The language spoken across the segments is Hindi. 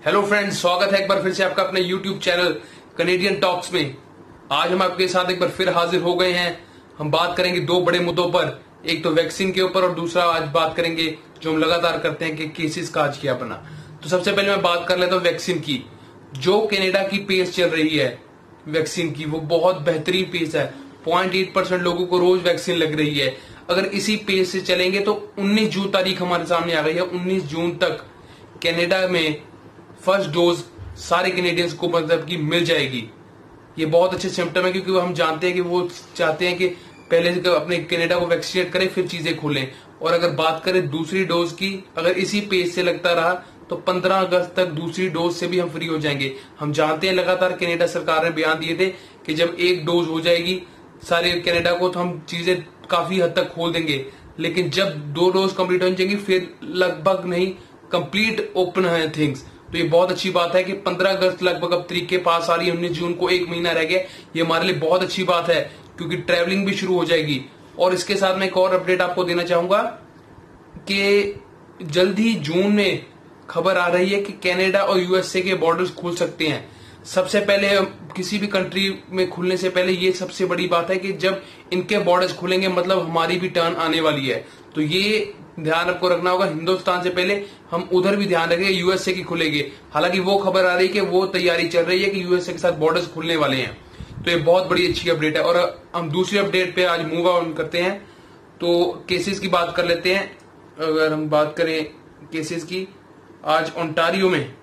हेलो फ्रेंड्स स्वागत है एक बार फिर से आपका अपने यूट्यूब चैनल कनेडियन टॉक्स में। आज हम आपके साथ एक बार फिर हाजिर हो गए हैं। हम बात करेंगे दो बड़े मुद्दों पर, एक तो वैक्सीन के ऊपर और दूसरा आज बात करेंगे जो हम लगातार करते हैं कि केसेस का आज किया अपना तो सबसे पहले मैं बात कर लेता हूँ वैक्सीन की। जो कनेडा की पेस चल रही है वैक्सीन की, वो बहुत बेहतरीन पेस है। पॉइंट एट परसेंट लोगों को रोज वैक्सीन लग रही है। अगर इसी पेस से चलेंगे तो 19 जून तारीख हमारे सामने आ गई है 19 जून तक। कनाडा में फ़र्स्ट डोज सारे कैनेडियंस को मतलब कि मिल जाएगी। ये बहुत अच्छे सिम्टम है क्योंकि हम जानते हैं कि वो चाहते हैं कि पहले अपने कनाडा को वैक्सीनेट करें, फिर चीज़ें खोलें। और अगर बात करें दूसरी डोज की, अगर इसी पेज से लगता रहा तो 15 अगस्त तक दूसरी डोज से भी हम फ्री हो जाएँगे। हम जानते हैं लगातार कनाडा सरकार ने बयान दिए थे कि जब एक डोज हो जाएगी सारे कनाडा को तो हम चीज़ें काफ़ी हद तक खोल देंगे। लेकिन जब दो डोज कंप्लीट हो जाएँगी, फिर लगभग नहीं कंप्लीट ओपन है थिंग्स तो ये बहुत अच्छी बात है कि 15 अगस्त लगभग अब तरीके पास आ रही है, उन्नीस जून को एक महीना रह गया। ये हमारे लिए बहुत अच्छी बात है, क्योंकि ट्रेवलिंग भी शुरू हो जाएगी। और इसके साथ मैं एक और अपडेट आपको देना चाहूँगा कि जल्द ही जून में खबर आ रही है कि कनाडा और यूएसए के बॉर्डर्स खुल सकते हैं। सबसे पहले किसी भी कंट्री में खुलने से पहले ये सबसे बड़ी बात है कि जब इनके बॉर्डर्स खुलेंगे मतलब हमारी भी टर्न आने वाली है। तो ये ध्यान आपको रखना होगा, हिंदुस्तान से पहले हम उधर भी ध्यान रखेंगे यूएसए की खुलेगी। हालाँकि वो खबर आ रही है कि वो तैयारी चल रही है कि यूएसए के साथ बॉर्डर्स खुलने वाले हैं। तो ये बहुत बड़ी अच्छी अपडेट है। और हम दूसरी अपडेट पे आज मूव ऑन करते हैं। तो केसेस की बात कर लेते हैं। अगर हम बात करें केसेस की, आज ओंटारियो में।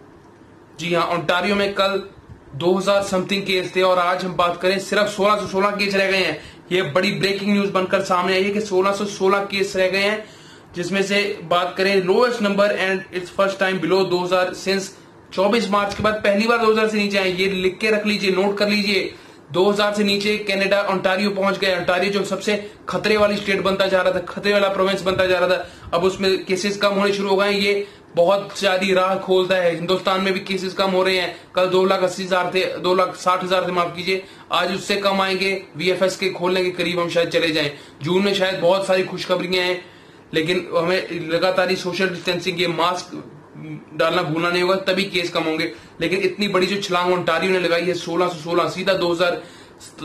जी हाँ ओंटारियो में कल 2000 समथिंग केस थे और आज हम बात करें, सिर्फ़ 1616 केस रह गए हैं। ये बड़ी ब्रेकिंग न्यूज़ बनकर सामने आई है कि 1616 केस रह गए हैं, जिसमें से बात करें lowest number and it's first time below 2000 since 24 March के बाद पहली बार 2000 से नीचे आए ये लिख के रख लीजिए नोट कर लीजिए। 2000 से नीचे कनाडा ओंटारियो पहुँच गए। ओंटारियो जो सबसे खतरे वाली स्टेट बनता जा रहा था, खतरे वाला प्रोविंस बनता जा रहा था। अब उसमें केसेस कम होने शुरू हो गए ये बहुत ज़्यादा राह खोलता है। हिंदुस्तान में भी केसेस कम हो रहे हैं। कल दो लाख अस्सी हज़ार थे, दो लाख साठ हज़ार थे, माफ़ कीजिए। आज उससे कम आएँगे। वीएफएस के खोलने के करीब हम शायद चले जाएँ। जून में शायद बहुत सारी खुशखबरियाँ हैं, लेकिन हमें लगातार सोशल डिस्टेंसिंग ये मास्क डालना भूलना नहीं होगा, तभी केस कम होंगे। लेकिन इतनी बड़ी जो छलांग ओंटारियो ने लगाई है, सोलह सौ सोलह, सीधा दो हज़ार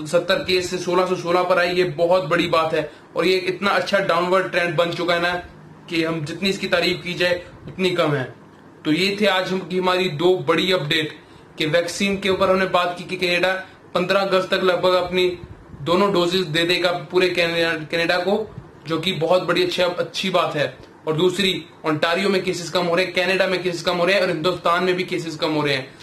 सत्तर केस से सोलह सौ सोलह पर आई, ये बहुत बड़ी बात है। और ये इतना अच्छा डाउनवर्ड ट्रेंड बन चुका है ना कि हम जितनी इसकी तारीफ़ की जाए, उतनी कम है। तो ये थे आज हम की हमारी दो बड़ी अपडेट कि वैक्सीन के ऊपर हमने बात की कि कनाडा पंद्रह अगस्त तक लगभग अपनी दोनों डोजेज दे देगा पूरे कनाडा को, जो कि बहुत बड़ी अच्छी अच्छी बात है। और दूसरी ओंटारियो में केसेस कम हो रहे हैं कनाडा में केसेस कम हो रहे हैं और हिंदुस्तान में भी केसेस कम हो रहे हैं।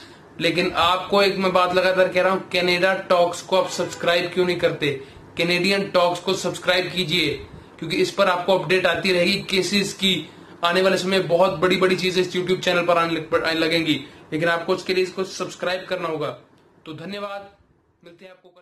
लेकिन आपको एक मैं बात लगातार कह रहा हूँ कनेडा टॉक्स को आप सब्सक्राइब क्यों नहीं करते? कैनेडियन टॉक्स को सब्सक्राइब कीजिए। क्योंकि इस पर आपको अपडेट आती रहेगी केसेस की आने वाले समय बहुत बड़ी बड़ी चीज़ें इस यूट्यूब चैनल पर आने लगेंगी। लेकिन आपको उसके लिए इसको सब्सक्राइब करना होगा। तो धन्यवाद। मिलते हैं आपको कल